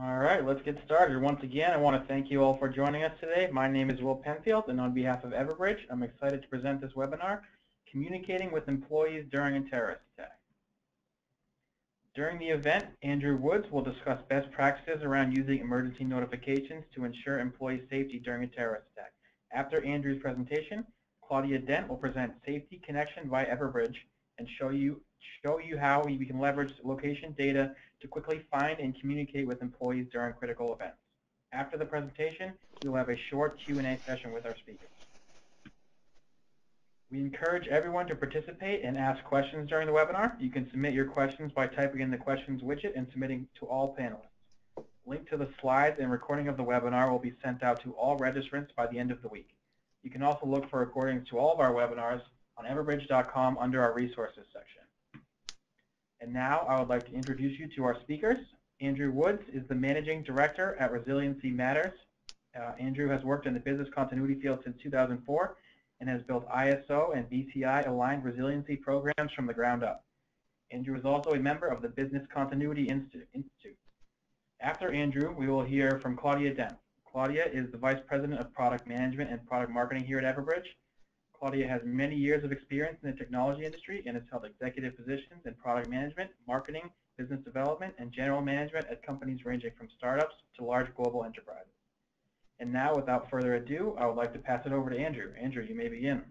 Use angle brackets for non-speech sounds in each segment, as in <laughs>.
All right, let's get started. Once again, I want to thank you all for joining us today. My name is Will Penfield, and on behalf of Everbridge, I'm excited to present this webinar, Communicating with Employees During a Terrorist Attack. During the event, Andrew Woods will discuss best practices around using emergency notifications to ensure employee safety during a terrorist attack. After Andrew's presentation, Claudia Dent will present Safety Connection by Everbridge and show you show you how we can leverage location data to quickly find and communicate with employees during critical events. After the presentation, we will have a short Q&A session with our speakers. We encourage everyone to participate and ask questions during the webinar. You can submit your questions by typing in the questions widget and submitting to all panelists. Link to the slides and recording of the webinar will be sent out to all registrants by the end of the week. You can also look for recordings to all of our webinars on everbridge.com under our resources section. And now I would like to introduce you to our speakers. Andrew Woods is the Managing Director at Resiliency Matters. Uh, Andrew has worked in the business continuity field since 2004 and has built ISO and BCI aligned resiliency programs from the ground up. Andrew is also a member of the Business Continuity Institute. After Andrew, we will hear from Claudia Dent. Claudia is the Vice President of Product Management and Product Marketing here at Everbridge. Claudia has many years of experience in the technology industry and has held executive positions in product management, marketing, business development, and general management at companies ranging from startups to large global enterprises. And now, without further ado, I would like to pass it over to Andrew. Andrew, you may begin.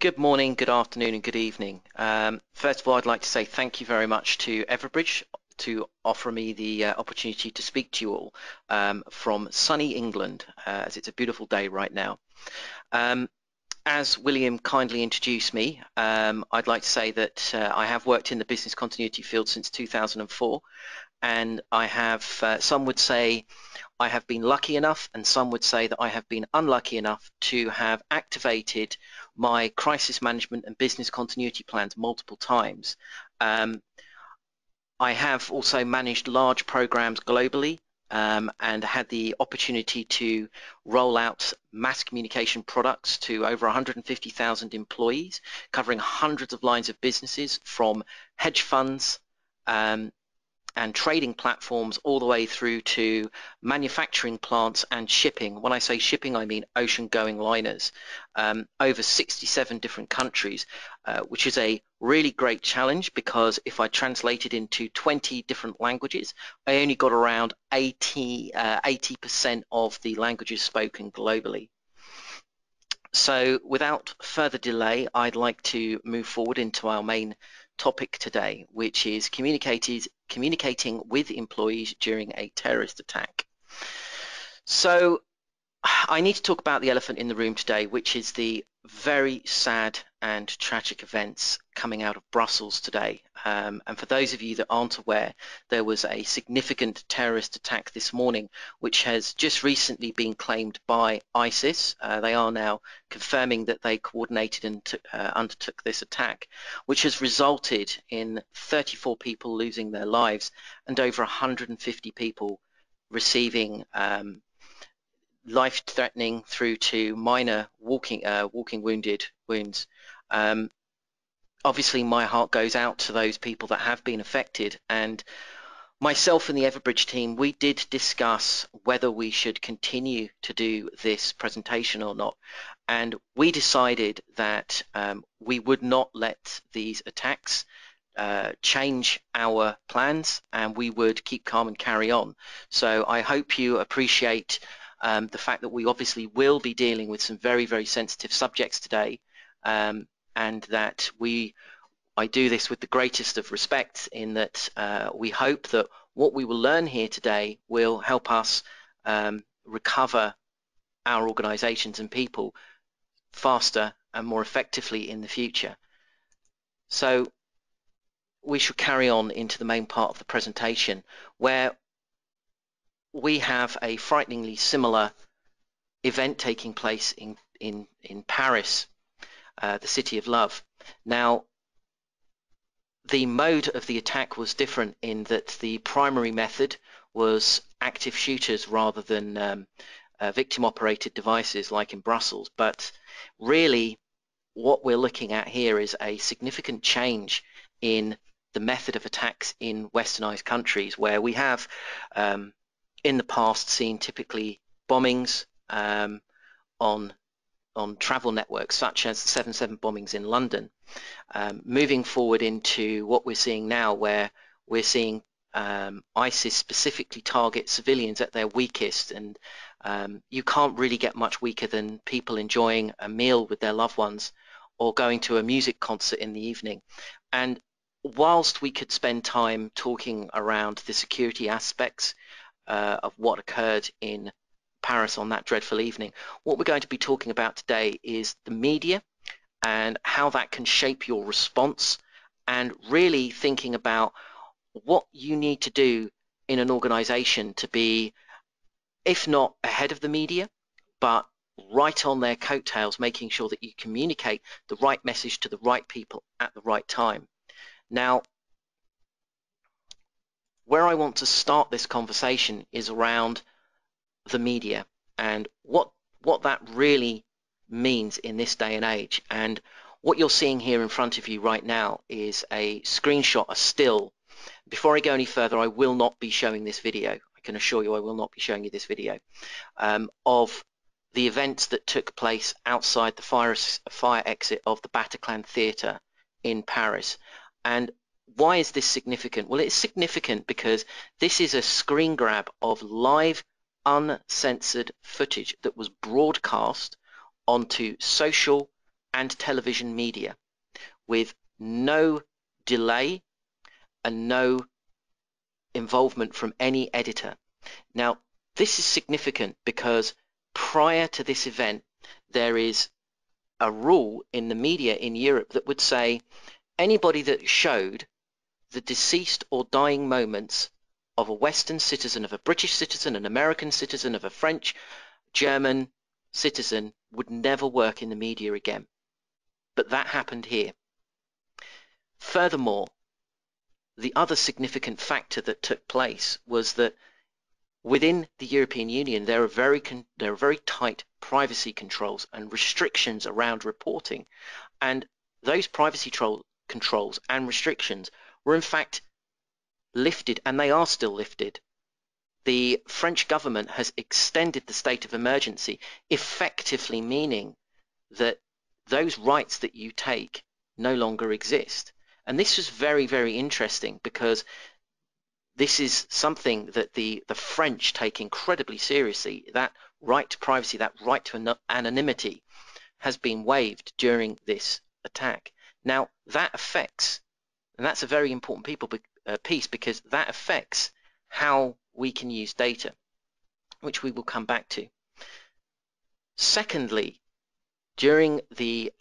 Good morning, good afternoon, and good evening. Um, first of all, I'd like to say thank you very much to Everbridge to offer me the uh, opportunity to speak to you all um, from sunny England, uh, as it's a beautiful day right now. Um, as William kindly introduced me, um, I'd like to say that uh, I have worked in the business continuity field since 2004, and I have, uh, some would say, I have been lucky enough, and some would say that I have been unlucky enough to have activated my crisis management and business continuity plans multiple times. Um, I have also managed large programs globally um, and had the opportunity to roll out mass communication products to over 150,000 employees, covering hundreds of lines of businesses from hedge funds um, and trading platforms all the way through to manufacturing plants and shipping. When I say shipping, I mean ocean-going liners um, over 67 different countries, uh, which is a really great challenge because if I translated into 20 different languages, I only got around 80, uh, 80% of the languages spoken globally. So without further delay, I'd like to move forward into our main topic today, which is communicating with employees during a terrorist attack. So <sighs> I need to talk about the elephant in the room today, which is the very sad and tragic events coming out of Brussels today. Um, and for those of you that aren't aware, there was a significant terrorist attack this morning, which has just recently been claimed by ISIS. Uh, they are now confirming that they coordinated and uh, undertook this attack, which has resulted in 34 people losing their lives and over 150 people receiving um, life-threatening through to minor walking uh, walking wounded wounds. Um, obviously, my heart goes out to those people that have been affected, and myself and the Everbridge team, we did discuss whether we should continue to do this presentation or not, and we decided that um, we would not let these attacks uh, change our plans and we would keep calm and carry on. So I hope you appreciate um, the fact that we obviously will be dealing with some very, very sensitive subjects today, um, and that we, I do this with the greatest of respect in that uh, we hope that what we will learn here today will help us um, recover our organizations and people faster and more effectively in the future. So we should carry on into the main part of the presentation where we have a frighteningly similar event taking place in, in, in Paris, uh, the city of love. Now, the mode of the attack was different in that the primary method was active shooters rather than um, uh, victim-operated devices like in Brussels. But really, what we're looking at here is a significant change in the method of attacks in westernized countries where we have um, in the past seen typically bombings um, on on travel networks such as the 7-7 bombings in London. Um, moving forward into what we're seeing now where we're seeing um, ISIS specifically target civilians at their weakest and um, you can't really get much weaker than people enjoying a meal with their loved ones or going to a music concert in the evening. And whilst we could spend time talking around the security aspects uh, of what occurred in Paris on that dreadful evening, what we're going to be talking about today is the media and how that can shape your response and really thinking about what you need to do in an organization to be, if not ahead of the media, but right on their coattails, making sure that you communicate the right message to the right people at the right time. Now, where I want to start this conversation is around the media and what what that really means in this day and age. And what you're seeing here in front of you right now is a screenshot, a still. Before I go any further, I will not be showing this video. I can assure you I will not be showing you this video um, of the events that took place outside the fire, fire exit of the Bataclan Theatre in Paris. And why is this significant? Well, it's significant because this is a screen grab of live, uncensored footage that was broadcast onto social and television media with no delay and no involvement from any editor. Now, this is significant because prior to this event, there is a rule in the media in Europe that would say anybody that showed the deceased or dying moments of a Western citizen, of a British citizen, an American citizen, of a French, German citizen would never work in the media again. But that happened here. Furthermore, the other significant factor that took place was that within the European Union, there are very there are very tight privacy controls and restrictions around reporting, and those privacy controls and restrictions were in fact lifted, and they are still lifted. The French government has extended the state of emergency, effectively meaning that those rights that you take no longer exist. And this was very, very interesting because this is something that the, the French take incredibly seriously. That right to privacy, that right to anonymity has been waived during this attack. Now, that affects, and that's a very important people, uh, piece because that affects how we can use data, which we will come back to. Secondly, during the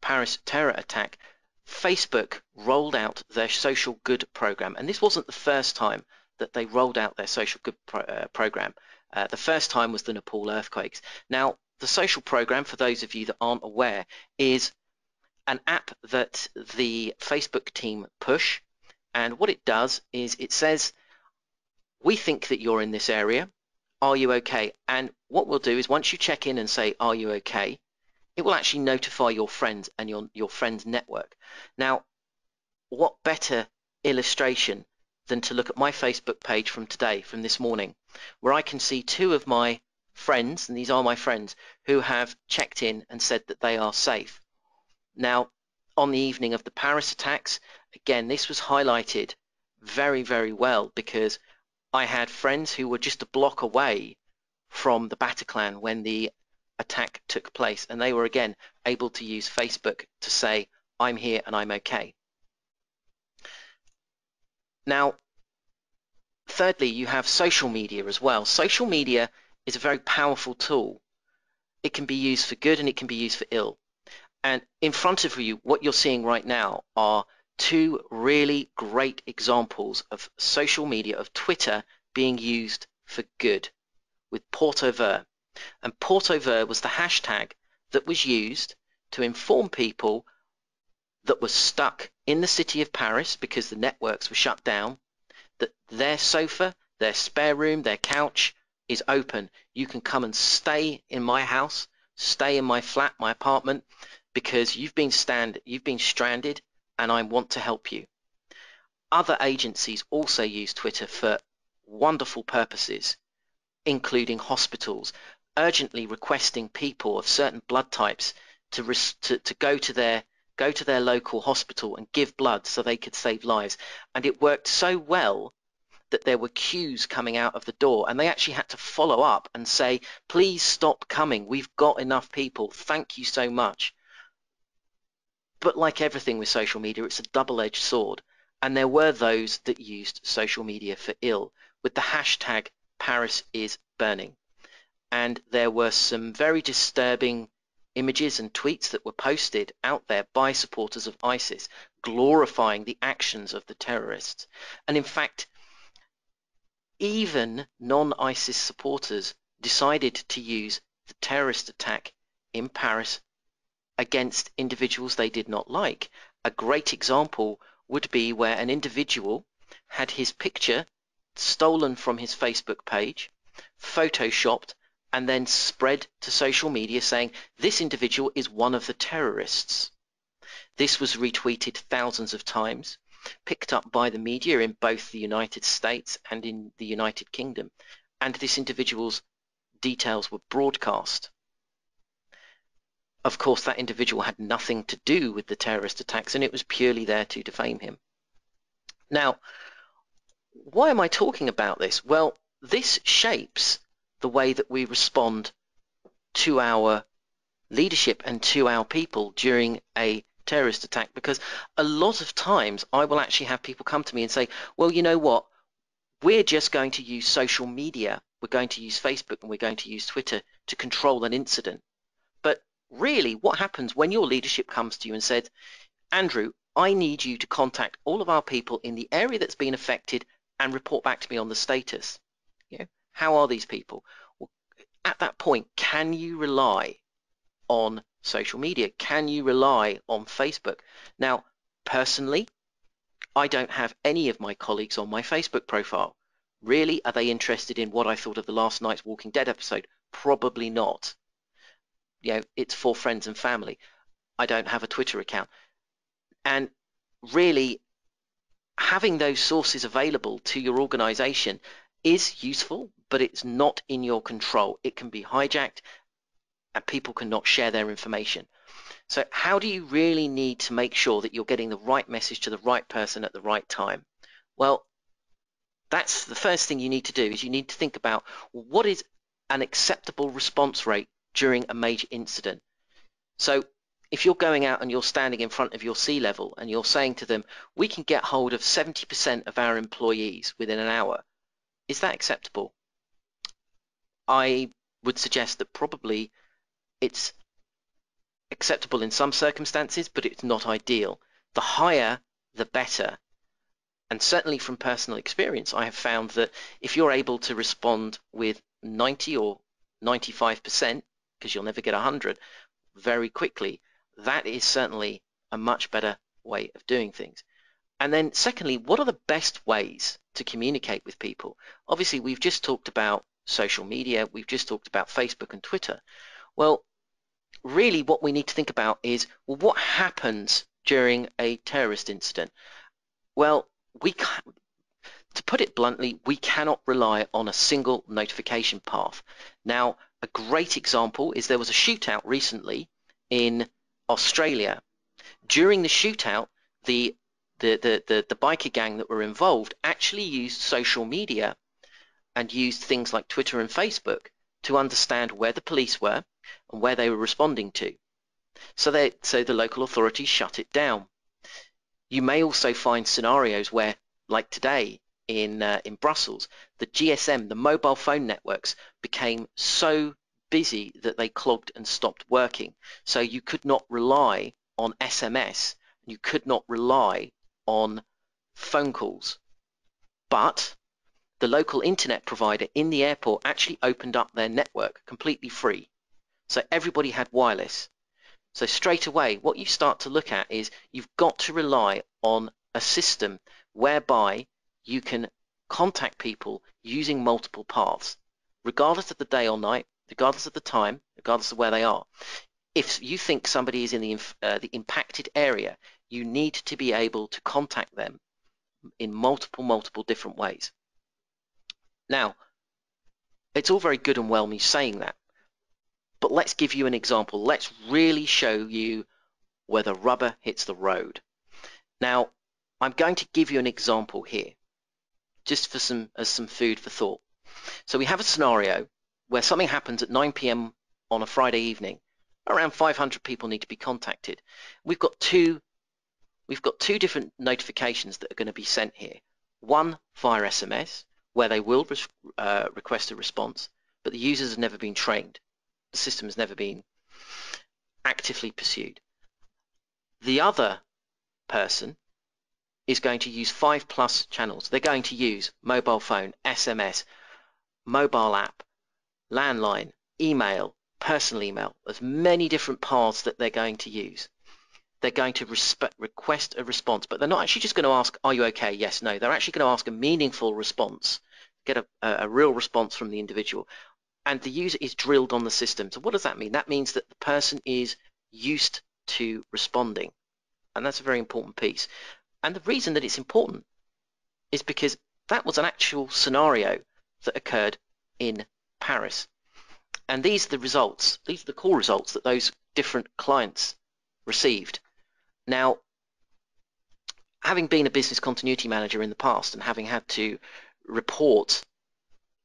Paris terror attack, Facebook rolled out their social good program. And this wasn't the first time that they rolled out their social good pro uh, program. Uh, the first time was the Nepal earthquakes. Now, the social program, for those of you that aren't aware, is an app that the Facebook team push. And what it does is it says, we think that you're in this area. Are you okay? And what we'll do is once you check in and say, are you okay? it will actually notify your friends and your, your friends network. Now, what better illustration than to look at my Facebook page from today, from this morning, where I can see two of my friends, and these are my friends, who have checked in and said that they are safe. Now, on the evening of the Paris attacks, again, this was highlighted very, very well because I had friends who were just a block away from the Bataclan when the attack took place. And they were again able to use Facebook to say, I'm here and I'm okay. Now, thirdly, you have social media as well. Social media is a very powerful tool. It can be used for good and it can be used for ill. And in front of you, what you're seeing right now are two really great examples of social media, of Twitter being used for good with Porte Ouverte. And Porte Ouverte was the hashtag that was used to inform people that were stuck in the city of Paris because the networks were shut down that their sofa, their spare room, their couch is open. You can come and stay in my house, stay in my flat, my apartment, because you've been stand, you've been stranded, and I want to help you. other agencies also use Twitter for wonderful purposes, including hospitals, urgently requesting people of certain blood types to, to, to go to their go to their local hospital and give blood so they could save lives. And it worked so well that there were queues coming out of the door and they actually had to follow up and say, please stop coming. We've got enough people. Thank you so much. But like everything with social media, it's a double-edged sword. And there were those that used social media for ill with the hashtag Paris is burning. And there were some very disturbing images and tweets that were posted out there by supporters of ISIS glorifying the actions of the terrorists. And in fact, even non-ISIS supporters decided to use the terrorist attack in Paris against individuals they did not like. A great example would be where an individual had his picture stolen from his Facebook page, photoshopped, and then spread to social media saying this individual is one of the terrorists. This was retweeted thousands of times, picked up by the media in both the United States and in the United Kingdom, and this individual's details were broadcast. Of course, that individual had nothing to do with the terrorist attacks, and it was purely there to defame him. Now, why am I talking about this? Well, this shapes the way that we respond to our leadership and to our people during a terrorist attack because a lot of times I will actually have people come to me and say, well, you know what? We're just going to use social media. We're going to use Facebook and we're going to use Twitter to control an incident. Really, what happens when your leadership comes to you and said, Andrew, I need you to contact all of our people in the area that's been affected and report back to me on the status. You know, how are these people? Well, at that point, can you rely on social media? Can you rely on Facebook? Now, personally, I don't have any of my colleagues on my Facebook profile. Really, are they interested in what I thought of the last night's Walking Dead episode? Probably not. You know, it's for friends and family. I don't have a Twitter account. And really, having those sources available to your organization is useful, but it's not in your control. It can be hijacked and people cannot share their information. So how do you really need to make sure that you're getting the right message to the right person at the right time? Well, that's the first thing you need to do is you need to think about what is an acceptable response rate during a major incident. So if you're going out and you're standing in front of your C-level and you're saying to them, we can get hold of 70% of our employees within an hour, is that acceptable? I would suggest that probably it's acceptable in some circumstances, but it's not ideal. The higher, the better. And certainly from personal experience, I have found that if you're able to respond with 90 or 95%, because you'll never get 100, very quickly, that is certainly a much better way of doing things. And then secondly, what are the best ways to communicate with people? Obviously, we've just talked about social media. We've just talked about Facebook and Twitter. Well, really what we need to think about is, well, what happens during a terrorist incident? Well, we can't, to put it bluntly, we cannot rely on a single notification path. Now, a great example is there was a shootout recently in Australia. During the shootout, the the, the, the, the biker gang that were involved actually used social media and used things like Twitter and Facebook to understand where the police were and where they were responding to. So, they, so the local authorities shut it down. You may also find scenarios where, like today in, uh, in Brussels, the GSM, the mobile phone networks, became so busy that they clogged and stopped working. So you could not rely on SMS, and you could not rely on phone calls. But the local internet provider in the airport actually opened up their network completely free. So everybody had wireless. So straight away, what you start to look at is you've got to rely on a system whereby you can contact people using multiple paths, regardless of the day or night, regardless of the time, regardless of where they are. If you think somebody is in the, uh, the impacted area, you need to be able to contact them in multiple, multiple different ways. Now, it's all very good and well me saying that, but let's give you an example. Let's really show you where the rubber hits the road. Now, I'm going to give you an example here, just for some as some food for thought. So we have a scenario where something happens at 9 p.m. on a Friday evening. Around 500 people need to be contacted. We've got two we've got two different notifications that are going to be sent here. One via SMS, where they will uh, request a response, but the users have never been trained. The system has never been actively pursued. The other person is going to use five plus channels. They're going to use mobile phone, SMS, mobile app, landline, email, personal email. There's many different paths that they're going to use they're going to request a response, but they're not actually just going to ask, are you okay? Yes, no. They're actually going to ask a meaningful response, get a, a real response from the individual. And the user is drilled on the system. So what does that mean? That means that the person is used to responding. And that's a very important piece. And the reason that it's important is because that was an actual scenario that occurred in Paris. And these are the results, these are the core results that those different clients received. Now, having been a business continuity manager in the past and having had to report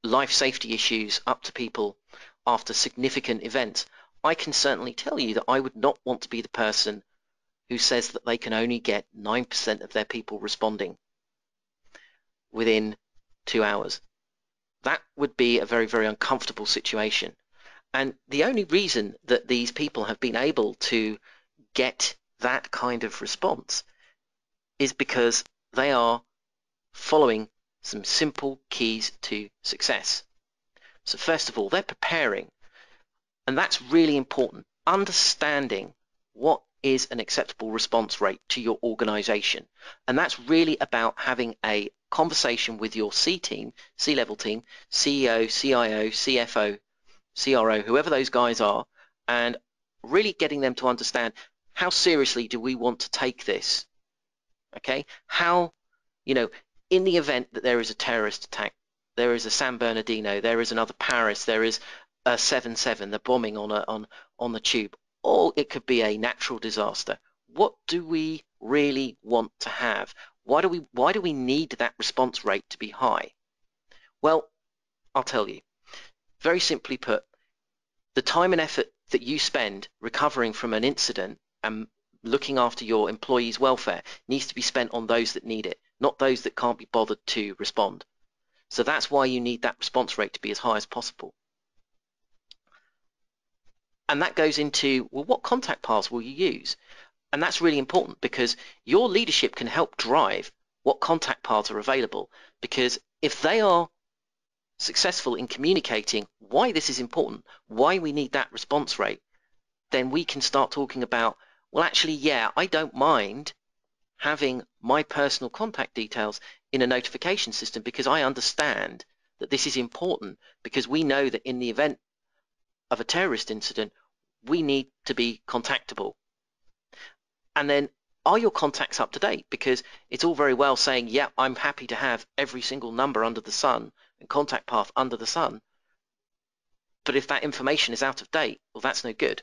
life safety issues up to people after significant events, I can certainly tell you that I would not want to be the person who says that they can only get 9% of their people responding within two hours. That would be a very, very uncomfortable situation. And the only reason that these people have been able to get that kind of response is because they are following some simple keys to success. So first of all, they're preparing, and that's really important. Understanding what is an acceptable response rate to your organization. And that's really about having a conversation with your C team, C-level team, CEO, CIO, CFO, CRO, whoever those guys are, and really getting them to understand how seriously do we want to take this? Okay, how, you know, in the event that there is a terrorist attack, there is a San Bernardino, there is another Paris, there is a 7-7, the bombing on, a, on, on the tube, or it could be a natural disaster. What do we really want to have? Why do we, why do we need that response rate to be high? Well, I'll tell you. Very simply put, the time and effort that you spend recovering from an incident and looking after your employees' welfare needs to be spent on those that need it, not those that can't be bothered to respond. So that's why you need that response rate to be as high as possible. And that goes into, well, what contact paths will you use? And that's really important because your leadership can help drive what contact paths are available. Because if they are successful in communicating why this is important, why we need that response rate, then we can start talking about well, actually, yeah, I don't mind having my personal contact details in a notification system because I understand that this is important because we know that in the event of a terrorist incident, we need to be contactable. And then are your contacts up to date? Because it's all very well saying, yeah, I'm happy to have every single number under the sun and contact path under the sun. But if that information is out of date, well, that's no good.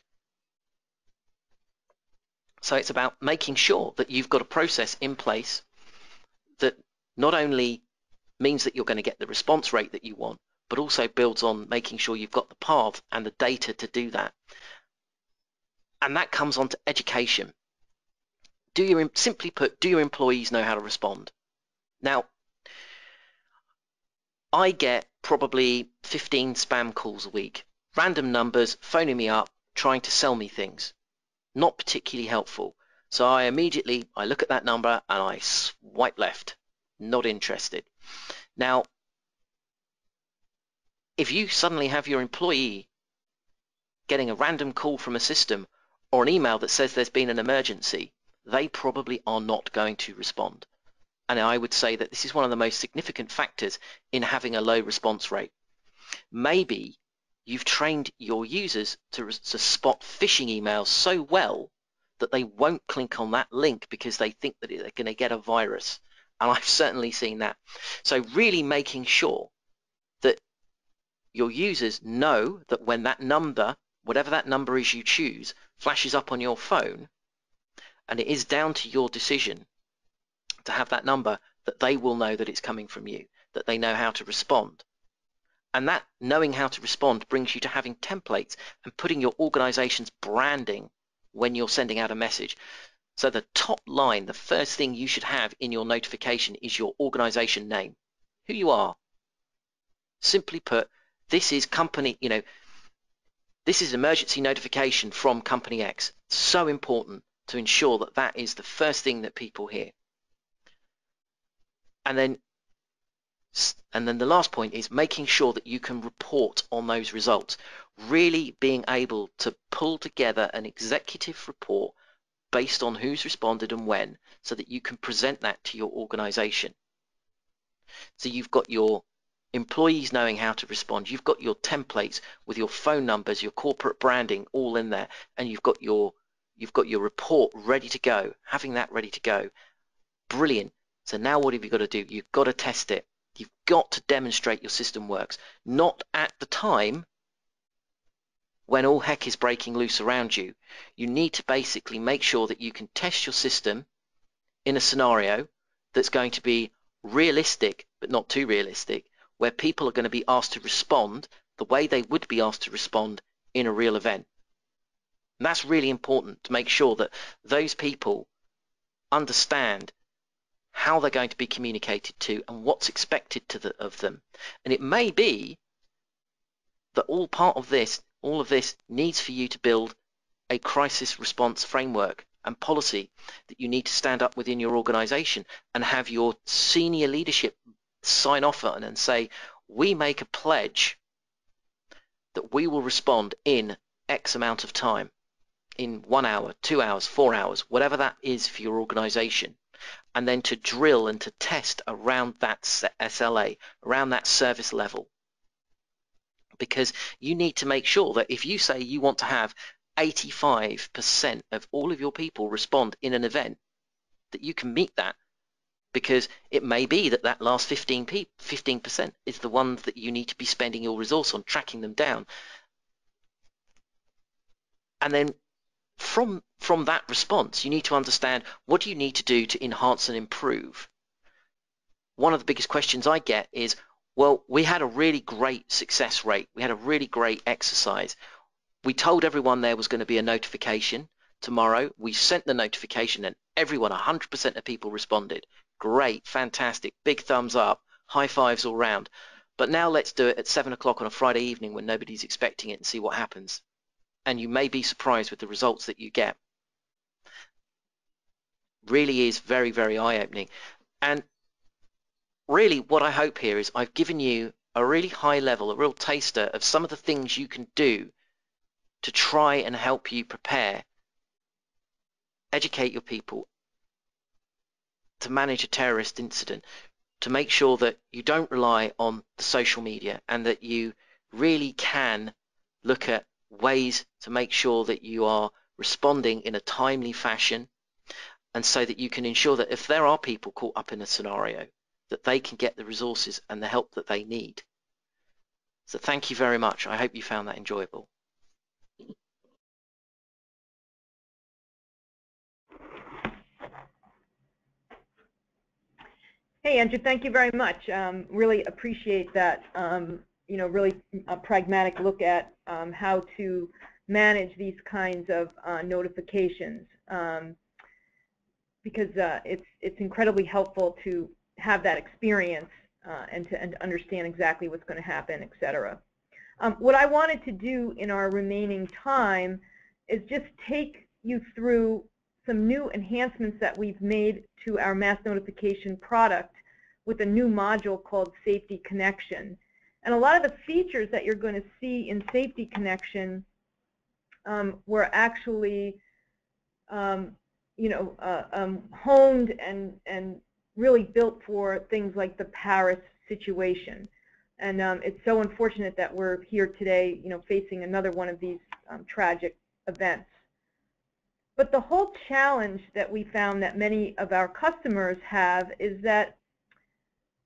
So it's about making sure that you've got a process in place that not only means that you're going to get the response rate that you want, but also builds on making sure you've got the path and the data to do that. And that comes on to education. Do your, simply put, do your employees know how to respond? Now, I get probably 15 spam calls a week, random numbers phoning me up, trying to sell me things not particularly helpful. So I immediately, I look at that number and I swipe left, not interested. Now, if you suddenly have your employee getting a random call from a system or an email that says there's been an emergency, they probably are not going to respond. And I would say that this is one of the most significant factors in having a low response rate. Maybe you've trained your users to, to spot phishing emails so well that they won't click on that link because they think that they're going to get a virus And I've certainly seen that. So really making sure your users know that when that number, whatever that number is you choose, flashes up on your phone, and it is down to your decision to have that number, that they will know that it's coming from you, that they know how to respond. And that knowing how to respond brings you to having templates and putting your organization's branding when you're sending out a message. So the top line, the first thing you should have in your notification is your organization name, who you are. Simply put, this is company, you know, this is emergency notification from company X. So important to ensure that that is the first thing that people hear. And then and then the last point is making sure that you can report on those results. Really being able to pull together an executive report based on who's responded and when so that you can present that to your organization. So you've got your employees knowing how to respond. You've got your templates with your phone numbers, your corporate branding all in there, and you've got your you've got your report ready to go, having that ready to go. Brilliant. So now what have you got to do? You've got to test it. You've got to demonstrate your system works, not at the time when all heck is breaking loose around you. You need to basically make sure that you can test your system in a scenario that's going to be realistic, but not too realistic, where people are going to be asked to respond the way they would be asked to respond in a real event. And that's really important to make sure that those people understand how they're going to be communicated to and what's expected to the, of them. And it may be that all part of this, all of this needs for you to build a crisis response framework and policy that you need to stand up within your organization and have your senior leadership sign off on and say, we make a pledge that we will respond in X amount of time, in one hour, two hours, four hours, whatever that is for your organization and then to drill and to test around that SLA, around that service level. Because you need to make sure that if you say you want to have 85% of all of your people respond in an event, that you can meet that because it may be that that last 15 15% is the ones that you need to be spending your resource on tracking them down. And then from from that response, you need to understand what do you need to do to enhance and improve. One of the biggest questions I get is, well, we had a really great success rate. We had a really great exercise. We told everyone there was going to be a notification tomorrow. We sent the notification and everyone, 100% of people responded. Great, fantastic, big thumbs up, high fives all round. But now let's do it at 7 o'clock on a Friday evening when nobody's expecting it and see what happens and you may be surprised with the results that you get. Really is very, very eye-opening. And really what I hope here is I've given you a really high level, a real taster of some of the things you can do to try and help you prepare, educate your people to manage a terrorist incident, to make sure that you don't rely on the social media and that you really can look at ways to make sure that you are responding in a timely fashion and so that you can ensure that if there are people caught up in a scenario that they can get the resources and the help that they need. So thank you very much. I hope you found that enjoyable. Hey, Andrew, thank you very much. Um, really appreciate that. Um, you know, really a pragmatic look at um, how to manage these kinds of uh, notifications um, because uh, it's it's incredibly helpful to have that experience uh, and to and understand exactly what's going to happen, et cetera. Um, what I wanted to do in our remaining time is just take you through some new enhancements that we've made to our mass notification product with a new module called Safety Connection. And a lot of the features that you're going to see in Safety Connection um, were actually, um, you know, uh, um, honed and, and really built for things like the Paris situation. And um, it's so unfortunate that we're here today, you know, facing another one of these um, tragic events. But the whole challenge that we found that many of our customers have is that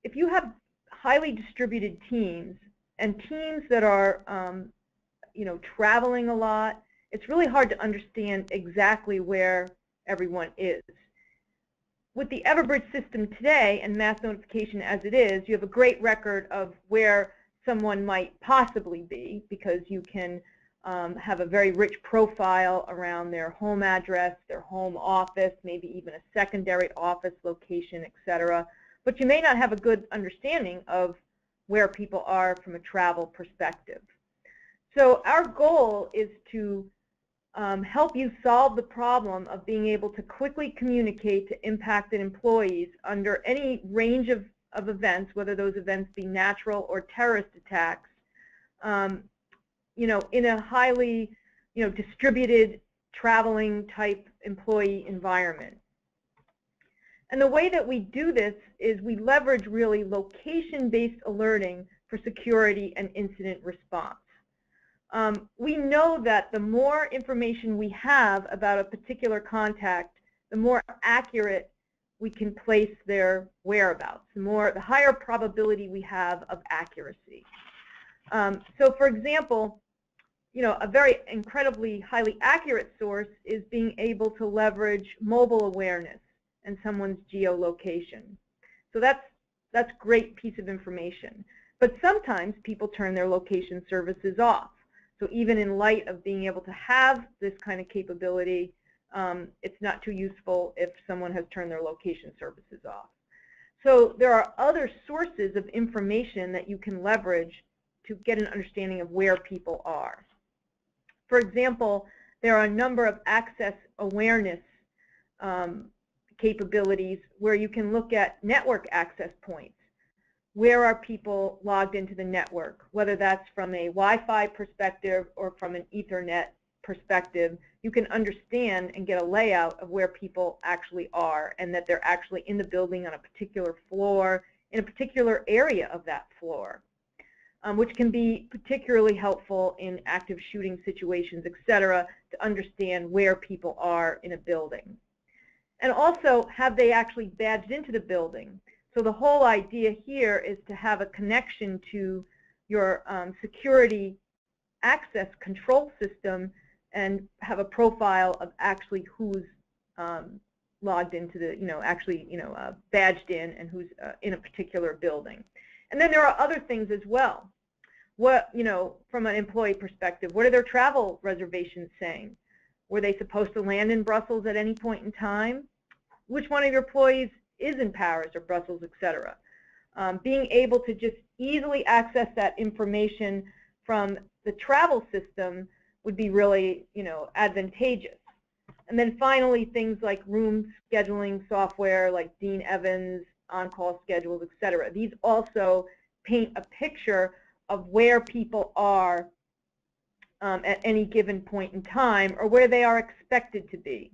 if you have highly distributed teams and teams that are um, you know, traveling a lot, it's really hard to understand exactly where everyone is. With the Everbridge system today and mass notification as it is, you have a great record of where someone might possibly be because you can um, have a very rich profile around their home address, their home office, maybe even a secondary office location, etc. But you may not have a good understanding of where people are from a travel perspective. So our goal is to um, help you solve the problem of being able to quickly communicate to impacted employees under any range of, of events, whether those events be natural or terrorist attacks, um, you know, in a highly, you know, distributed traveling type employee environment. And the way that we do this is we leverage really location-based alerting for security and incident response. Um, we know that the more information we have about a particular contact, the more accurate we can place their whereabouts, the more the higher probability we have of accuracy. Um, so for example, you know, a very incredibly highly accurate source is being able to leverage mobile awareness and someone's geolocation. So that's that's great piece of information. But sometimes people turn their location services off. So even in light of being able to have this kind of capability, um, it's not too useful if someone has turned their location services off. So there are other sources of information that you can leverage to get an understanding of where people are. For example, there are a number of access awareness um, capabilities where you can look at network access points. Where are people logged into the network, whether that's from a Wi-Fi perspective or from an Ethernet perspective, you can understand and get a layout of where people actually are and that they're actually in the building on a particular floor, in a particular area of that floor, um, which can be particularly helpful in active shooting situations, et cetera, to understand where people are in a building. And also, have they actually badged into the building? So the whole idea here is to have a connection to your um, security access control system and have a profile of actually who's um, logged into the, you know, actually, you know, uh, badged in and who's uh, in a particular building. And then there are other things as well. What, you know, from an employee perspective, what are their travel reservations saying? Were they supposed to land in Brussels at any point in time? Which one of your employees is in Paris or Brussels, etc. Um, being able to just easily access that information from the travel system would be really, you know, advantageous. And then finally, things like room scheduling software like Dean Evans, on-call schedules, etc. These also paint a picture of where people are um, at any given point in time or where they are expected to be.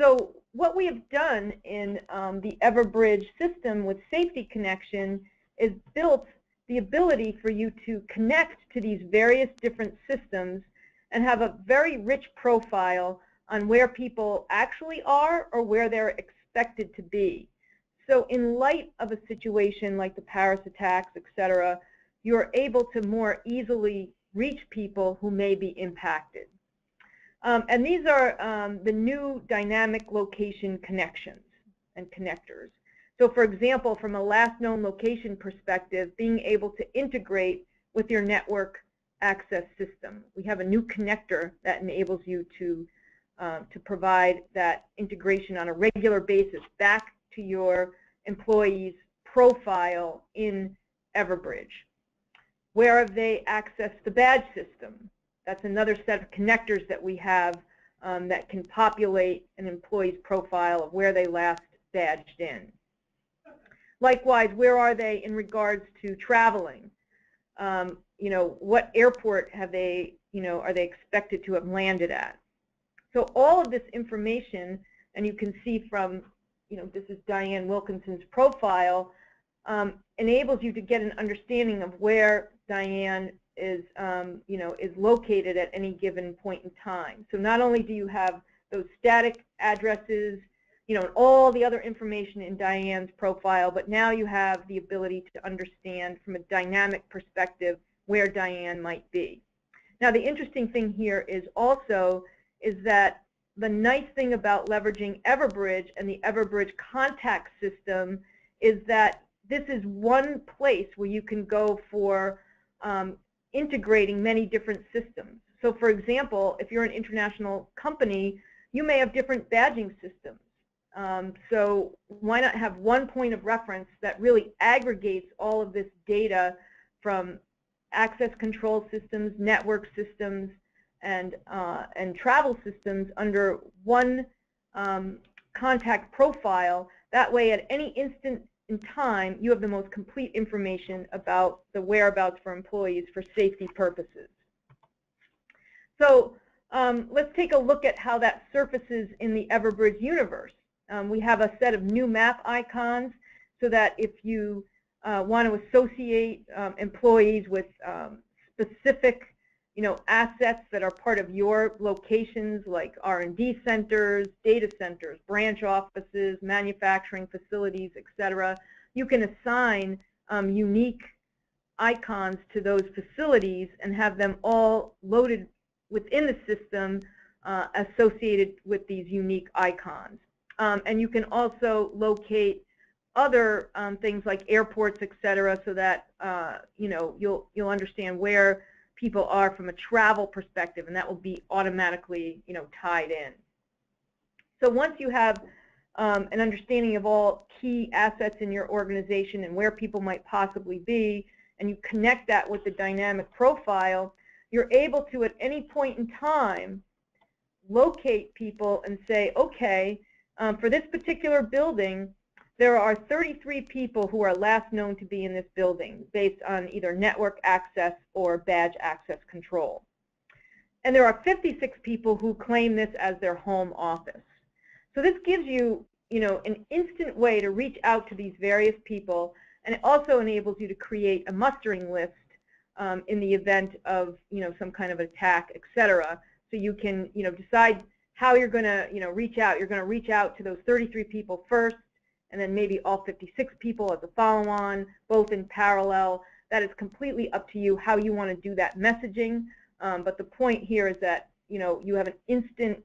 So what we have done in um, the Everbridge system with Safety Connection is built the ability for you to connect to these various different systems and have a very rich profile on where people actually are or where they're expected to be. So in light of a situation like the Paris attacks, et cetera, you're able to more easily reach people who may be impacted. Um, and these are um, the new dynamic location connections and connectors. So for example, from a last known location perspective, being able to integrate with your network access system. We have a new connector that enables you to, uh, to provide that integration on a regular basis back to your employee's profile in Everbridge. Where have they accessed the badge system? That's another set of connectors that we have um, that can populate an employee's profile of where they last badged in. Likewise, where are they in regards to traveling? Um, you know, what airport have they, you know, are they expected to have landed at? So all of this information, and you can see from, you know, this is Diane Wilkinson's profile, um, enables you to get an understanding of where Diane is, um, you know, is located at any given point in time. So not only do you have those static addresses, you know, and all the other information in Diane's profile, but now you have the ability to understand from a dynamic perspective where Diane might be. Now, the interesting thing here is also is that the nice thing about leveraging Everbridge and the Everbridge contact system is that this is one place where you can go for um, integrating many different systems. So for example, if you're an international company, you may have different badging systems. Um, so why not have one point of reference that really aggregates all of this data from access control systems, network systems, and, uh, and travel systems under one um, contact profile. That way, at any instant in time, you have the most complete information about the whereabouts for employees for safety purposes. So um, let's take a look at how that surfaces in the Everbridge universe. Um, we have a set of new map icons so that if you uh, want to associate um, employees with um, specific you know, assets that are part of your locations like R&D centers, data centers, branch offices, manufacturing facilities, etc. You can assign um, unique icons to those facilities and have them all loaded within the system uh, associated with these unique icons. Um, and you can also locate other um, things like airports, etc., so that uh, you know you'll you'll understand where people are from a travel perspective, and that will be automatically you know tied in. So once you have um, an understanding of all key assets in your organization and where people might possibly be, and you connect that with the dynamic profile, you're able to, at any point in time, locate people and say, okay, um, for this particular building, there are 33 people who are last known to be in this building based on either network access or badge access control. And there are 56 people who claim this as their home office. So this gives you, you know, an instant way to reach out to these various people, and it also enables you to create a mustering list um, in the event of you know some kind of attack, etc. So you can you know decide how you're going to you know reach out. You're going to reach out to those 33 people first, and then maybe all 56 people as a follow-on, both in parallel. That is completely up to you how you want to do that messaging. Um, but the point here is that you know you have an instant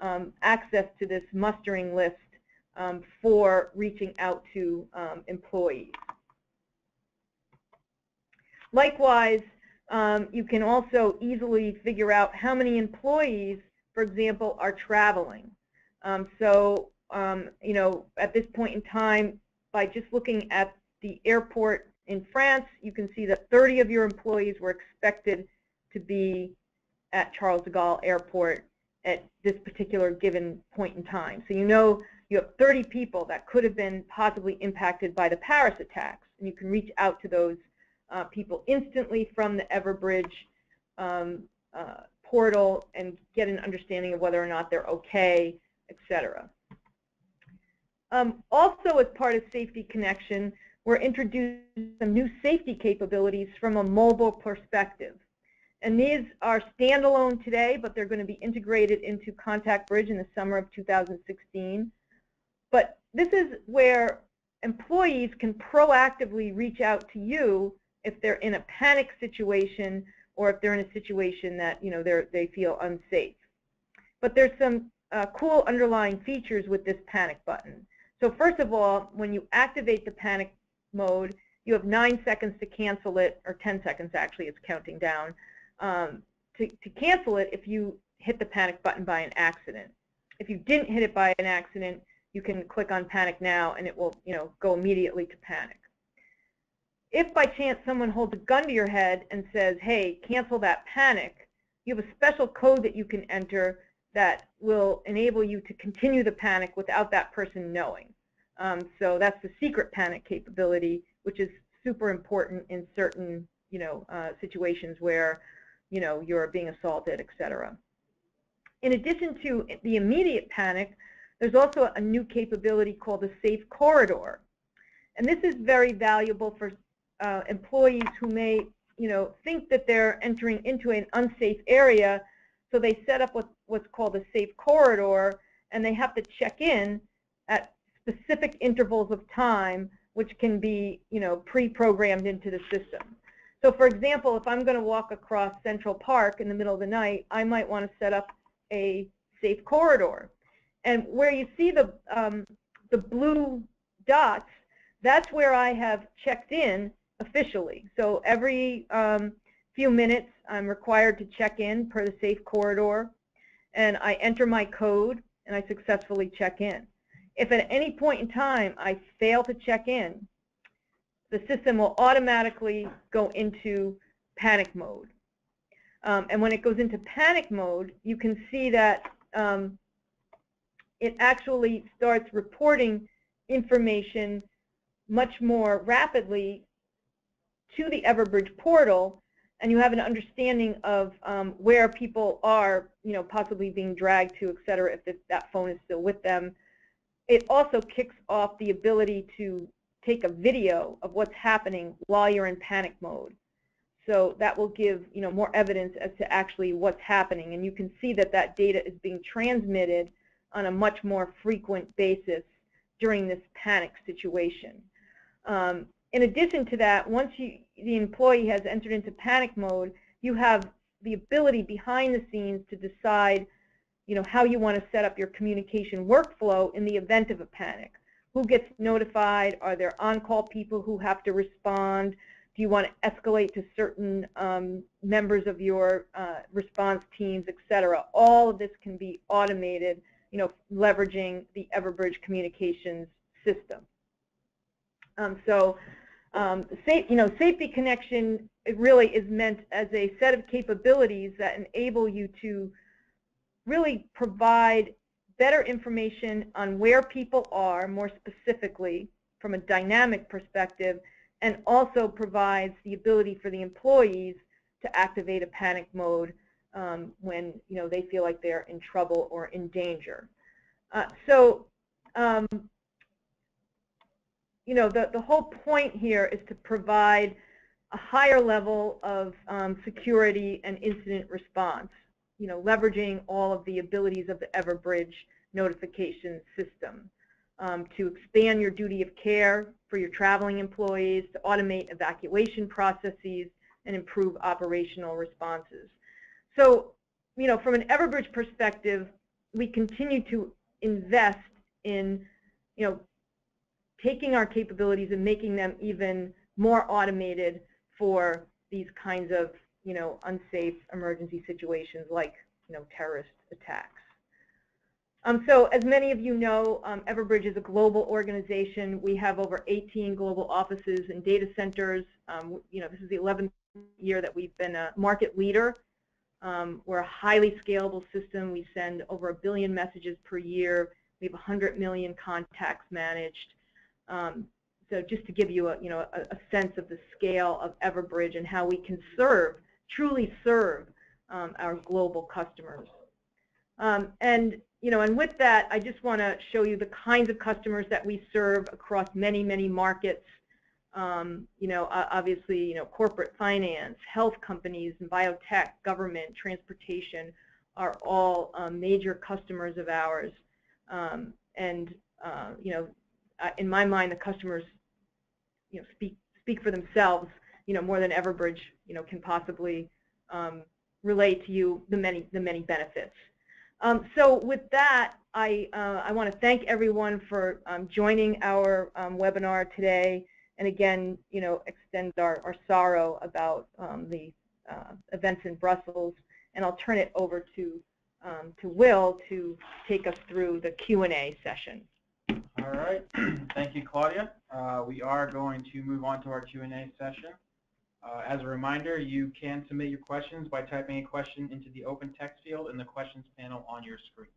um, access to this mustering list um, for reaching out to um, employees. Likewise, um, you can also easily figure out how many employees, for example, are traveling. Um, so, um, you know, at this point in time, by just looking at the airport in France, you can see that 30 of your employees were expected to be at Charles de Gaulle Airport at this particular given point in time. So you know you have 30 people that could have been possibly impacted by the Paris attacks, and you can reach out to those uh, people instantly from the Everbridge um, uh, portal and get an understanding of whether or not they're okay, etc. Um, also, as part of Safety Connection, we're introducing some new safety capabilities from a mobile perspective. And these are standalone today, but they're going to be integrated into Contact Bridge in the summer of 2016. But this is where employees can proactively reach out to you if they're in a panic situation or if they're in a situation that you know they feel unsafe. But there's some uh, cool underlying features with this panic button. So first of all, when you activate the panic mode, you have nine seconds to cancel it, or 10 seconds actually, it's counting down, um, to, to cancel it if you hit the panic button by an accident. If you didn't hit it by an accident, you can click on panic now and it will you know, go immediately to panic. If by chance someone holds a gun to your head and says, hey, cancel that panic, you have a special code that you can enter that will enable you to continue the panic without that person knowing. Um, so that's the secret panic capability, which is super important in certain you know, uh, situations where you know, you're being assaulted, etc. In addition to the immediate panic, there's also a new capability called the Safe Corridor. And this is very valuable for uh, employees who may, you know, think that they're entering into an unsafe area, so they set up what, what's called a safe corridor, and they have to check in at specific intervals of time, which can be, you know, pre-programmed into the system. So for example, if I'm going to walk across Central Park in the middle of the night, I might want to set up a safe corridor. And where you see the, um, the blue dots, that's where I have checked in officially. So every um, few minutes, I'm required to check in per the safe corridor, and I enter my code, and I successfully check in. If at any point in time I fail to check in, the system will automatically go into panic mode. Um, and when it goes into panic mode, you can see that um, it actually starts reporting information much more rapidly to the Everbridge portal, and you have an understanding of um, where people are, you know, possibly being dragged to, et cetera, if, that phone is still with them. It also kicks off the ability to take a video of what's happening while you're in panic mode. So that will give you know more evidence as to actually what's happening, and you can see that that data is being transmitted on a much more frequent basis during this panic situation. Um, in addition to that, once you, the employee has entered into panic mode, you have the ability behind the scenes to decide you know, how you want to set up your communication workflow in the event of a panic who gets notified? Are there on-call people who have to respond? Do you want to escalate to certain um, members of your uh, response teams, et cetera? All of this can be automated, you know, leveraging the Everbridge communications system. Um, so, um, safe, you know, safety connection really is meant as a set of capabilities that enable you to really provide better information on where people are, more specifically, from a dynamic perspective, and also provides the ability for the employees to activate a panic mode um, when you know they feel like they're in trouble or in danger. Uh, so, um, you know, the, the whole point here is to provide a higher level of um, security and incident response you know, leveraging all of the abilities of the Everbridge notification system um, to expand your duty of care for your traveling employees, to automate evacuation processes, and improve operational responses. So, you know, from an Everbridge perspective, we continue to invest in, you know, taking our capabilities and making them even more automated for these kinds of you know, unsafe emergency situations like, you know, terrorist attacks. Um, so as many of you know, um, Everbridge is a global organization. We have over 18 global offices and data centers. Um, you know, this is the 11th year that we've been a market leader. Um, we're a highly scalable system. We send over a billion messages per year. We have 100 million contacts managed. Um, so just to give you a, you know, a, a sense of the scale of Everbridge and how we can serve truly serve um, our global customers. Um, and you know, and with that, I just want to show you the kinds of customers that we serve across many, many markets. Um, you know, obviously, you know, corporate finance, health companies, and biotech, government, transportation are all um, major customers of ours. Um, and uh, you know, in my mind, the customers, you know, speak speak for themselves you know, more than Everbridge, you know, can possibly um, relate to you the many, the many benefits. Um, so with that, I, uh, I want to thank everyone for um, joining our um, webinar today, and again, you know, extend our, our sorrow about um, the uh, events in Brussels, and I'll turn it over to, um, to Will to take us through the Q&A session. All right, <clears throat> thank you, Claudia. Uh, we are going to move on to our Q&A session. Uh, as a reminder, you can submit your questions by typing a question into the open text field in the questions panel on your screen.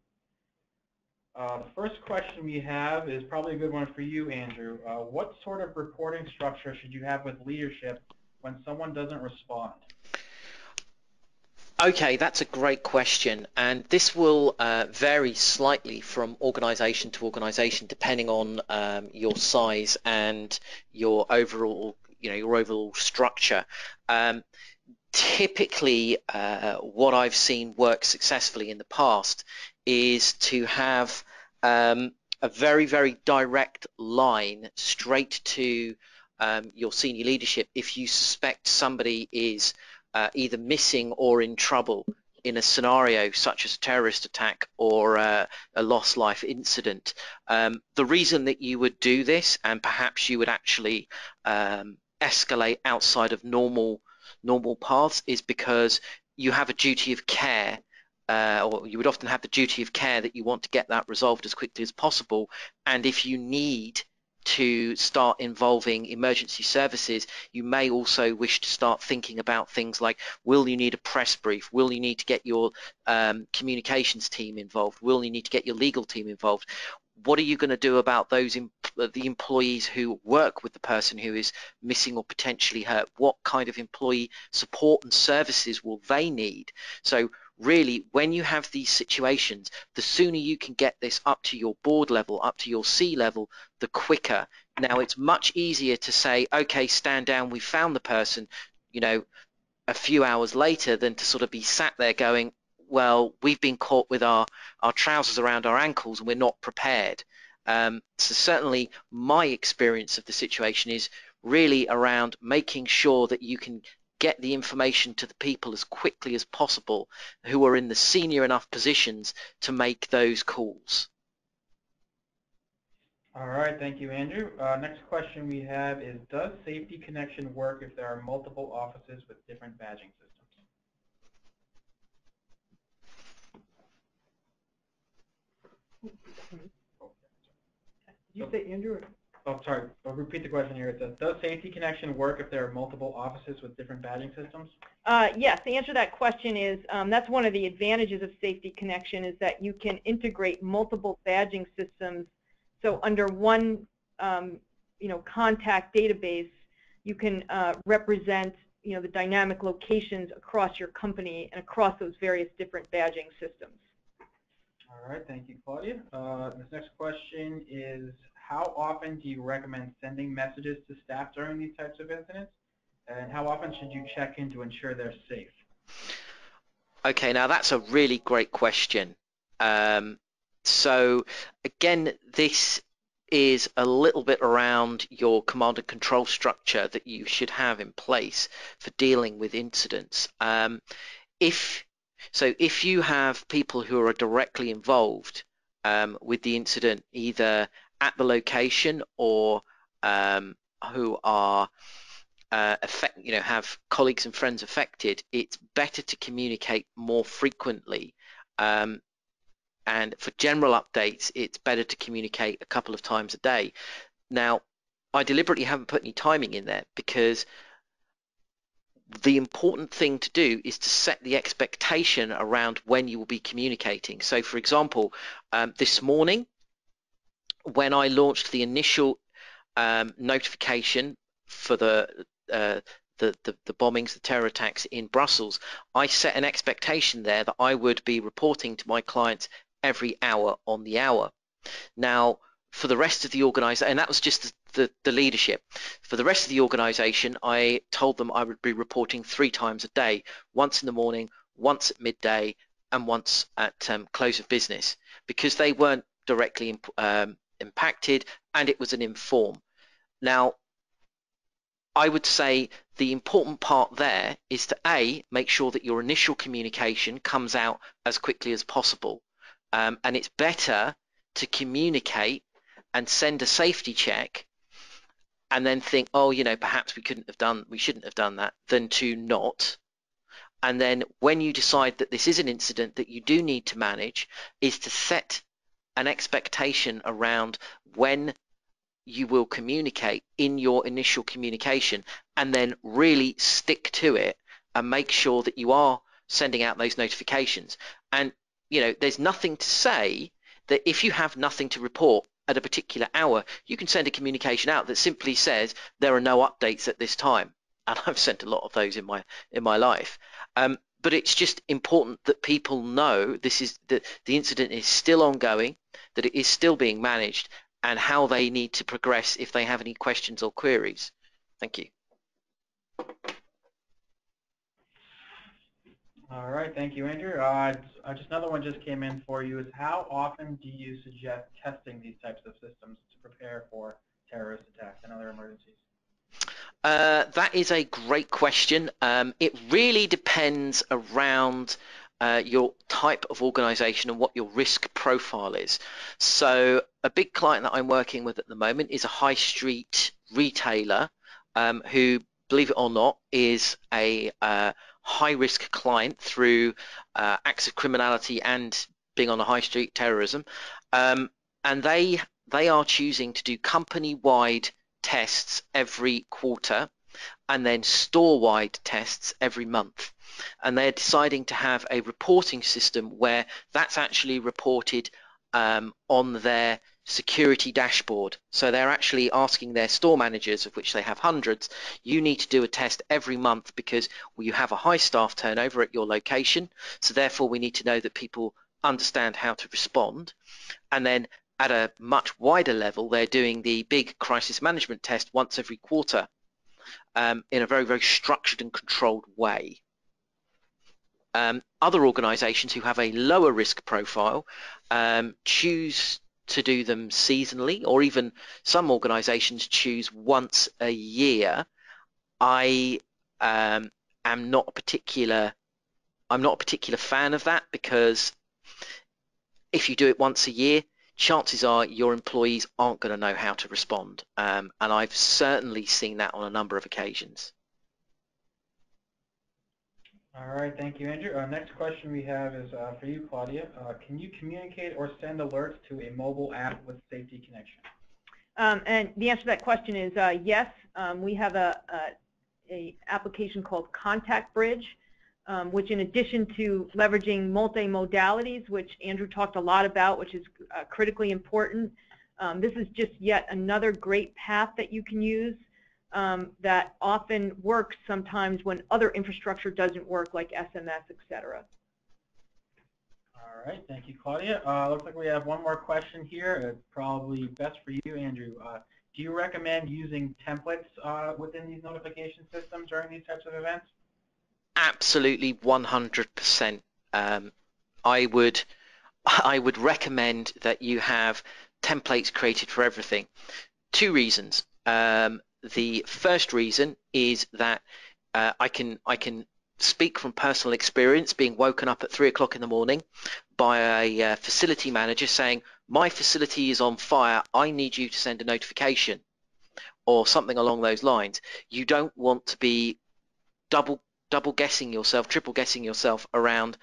Uh, the first question we have is probably a good one for you, Andrew. Uh, what sort of reporting structure should you have with leadership when someone doesn't respond? Okay, that's a great question, and this will uh, vary slightly from organisation to organisation depending on um, your size and your overall you know your overall structure. Um, typically, uh, what I've seen work successfully in the past is to have um, a very, very direct line straight to um, your senior leadership if you suspect somebody is uh, either missing or in trouble in a scenario such as a terrorist attack or uh, a lost life incident. Um, the reason that you would do this and perhaps you would actually um, escalate outside of normal normal paths is because you have a duty of care uh, or you would often have the duty of care that you want to get that resolved as quickly as possible and if you need to start involving emergency services, you may also wish to start thinking about things like will you need a press brief? Will you need to get your um, communications team involved? Will you need to get your legal team involved? What are you going to do about those the employees who work with the person who is missing or potentially hurt? What kind of employee support and services will they need? So really when you have these situations the sooner you can get this up to your board level up to your C level the quicker. Now it's much easier to say okay stand down we found the person you know a few hours later than to sort of be sat there going well we've been caught with our our trousers around our ankles and we're not prepared. Um, so certainly my experience of the situation is really around making sure that you can get the information to the people as quickly as possible who are in the senior enough positions to make those calls. All right, thank you, Andrew. Uh, next question we have is, does Safety Connection work if there are multiple offices with different badging systems? Did you say Andrew? Oh, sorry, I'll repeat the question here. It says, does Safety Connection work if there are multiple offices with different badging systems? Uh, yes, the answer to that question is um, that's one of the advantages of Safety Connection is that you can integrate multiple badging systems. So under one um, you know, contact database, you can uh, represent you know, the dynamic locations across your company and across those various different badging systems. All right, thank you, Claudia. Uh, this next question is, how often do you recommend sending messages to staff during these types of incidents? And how often should you check in to ensure they're safe? Okay, now that's a really great question. Um, so again, this is a little bit around your command and control structure that you should have in place for dealing with incidents. Um, if so, if you have people who are directly involved um, with the incident, either at the location or um, who are uh, affect, you know, have colleagues and friends affected, it's better to communicate more frequently. Um, and for general updates, it's better to communicate a couple of times a day. Now, I deliberately haven't put any timing in there because the important thing to do is to set the expectation around when you will be communicating. So, for example, um, this morning when I launched the initial um, notification for the, uh, the, the, the bombings, the terror attacks in Brussels, I set an expectation there that I would be reporting to my clients every hour on the hour. Now, for the rest of the organization, and that was just the, the, the, leadership. For the rest of the organization, I told them I would be reporting three times a day, once in the morning, once at midday, and once at um, close of business, because they weren't directly um, impacted and it was an inform. Now, I would say the important part there is to A, make sure that your initial communication comes out as quickly as possible. Um, and it's better to communicate and send a safety check and then think, oh, you know, perhaps we couldn't have done, we shouldn't have done that, than to not. And then when you decide that this is an incident that you do need to manage, is to set an expectation around when you will communicate in your initial communication and then really stick to it and make sure that you are sending out those notifications. And, you know, there's nothing to say that if you have nothing to report at a particular hour, you can send a communication out that simply says there are no updates at this time. <laughs> And I've sent a lot of those in my in my life. Um, but it's just important that people know this is the, the incident is still ongoing, that it is still being managed, and how they need to progress if they have any questions or queries. Thank you. All right, thank you, Andrew. Uh, just another one just came in for you. Is how often do you suggest testing these types of systems to prepare for terrorist attacks and other emergencies? Uh, that is a great question. Um, it really depends around uh, your type of organization and what your risk profile is. So a big client that I'm working with at the moment is a high street retailer um, who, believe it or not, is a uh, high risk client through uh, acts of criminality and being on the high street terrorism. Um, and they they are choosing to do company-wide tests every quarter and then store-wide tests every month. And they're deciding to have a reporting system where that's actually reported um, on their security dashboard. So they're actually asking their store managers, of which they have hundreds, you need to do a test every month because you have a high staff turnover at your location. So therefore we need to know that people understand how to respond. And then at a much wider level, they're doing the big crisis management test once every quarter um, in a very, very structured and controlled way. Um, other organizations who have a lower risk profile um, choose to do them seasonally or even some organizations choose once a year. I um, am not a particular I'm not a particular fan of that because if you do it once a year, chances are your employees aren't going to know how to respond. Um, and I've certainly seen that on a number of occasions. All right, thank you, Andrew. Our next question we have is uh, for you, Claudia. Uh, can you communicate or send alerts to a mobile app with safety connection? Um, and the answer to that question is uh, yes. Um, we have a, a, a, application called Contact Bridge, um, which in addition to leveraging multi-modalities, which Andrew talked a lot about, which is uh, critically important, um, this is just yet another great path that you can use um, that often works sometimes when other infrastructure doesn't work, like SMS, et cetera. All right, thank you, Claudia. Uh, looks like we have one more question here. It's probably best for you, Andrew. Uh, do you recommend using templates uh, within these notification systems during these types of events? Absolutely, 100%. Um, I would, <laughs> I would recommend that you have templates created for everything. Two reasons. Um, the first reason is that uh, I can I can speak from personal experience being woken up at three o'clock in the morning by a uh, facility manager saying my facility is on fire. I need you to send a notification or something along those lines. You don't want to be double double guessing yourself triple guessing yourself around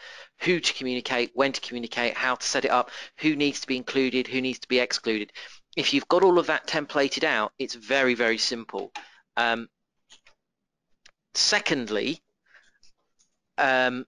who to communicate when to communicate how to set it up who needs to be included who needs to be excluded if you've got all of that templated out, it's very, very simple. Um, secondly, um,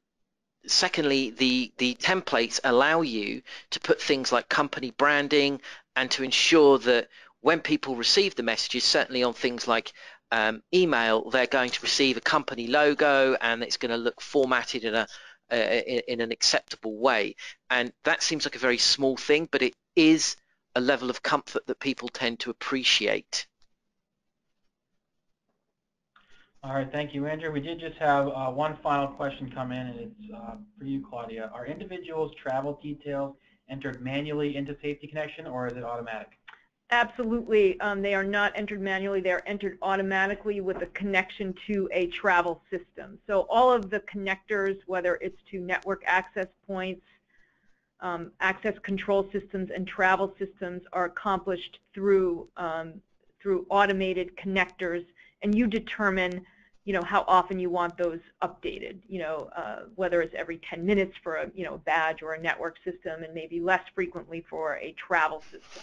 secondly, the, the templates allow you to put things like company branding and to ensure that when people receive the messages, certainly on things like um, email, they're going to receive a company logo and it's going to look formatted in a uh, in, in an acceptable way. And that seems like a very small thing, but it is a level of comfort that people tend to appreciate. All right, thank you, Andrew. We did just have uh, one final question come in, and it's uh, for you, Claudia. Are individuals' travel details entered manually into Safety Connection, or is it automatic? Absolutely. Um, they are not entered manually. They're entered automatically with a connection to a travel system. So all of the connectors, whether it's to network access points, um, access control systems and travel systems are accomplished through um, through automated connectors, and you determine, you know, how often you want those updated. You know, uh, whether it's every 10 minutes for a you know badge or a network system, and maybe less frequently for a travel system.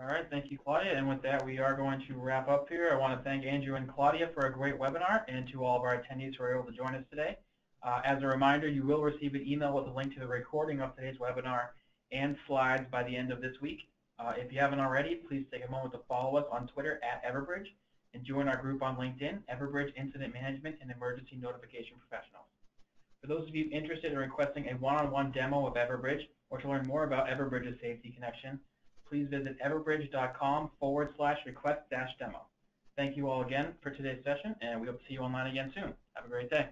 All right, thank you, Claudia. And with that, we are going to wrap up here. I want to thank Andrew and Claudia for a great webinar, and to all of our attendees who were able to join us today. Uh, as a reminder, you will receive an email with a link to the recording of today's webinar and slides by the end of this week. Uh, if you haven't already, please take a moment to follow us on Twitter at Everbridge and join our group on LinkedIn, Everbridge Incident Management and Emergency Notification Professionals. For those of you interested in requesting a one-on-one -on -one demo of Everbridge or to learn more about Everbridge's safety connection, please visit everbridge.com forward slash request dash demo. Thank you all again for today's session, and we hope to see you online again soon. Have a great day.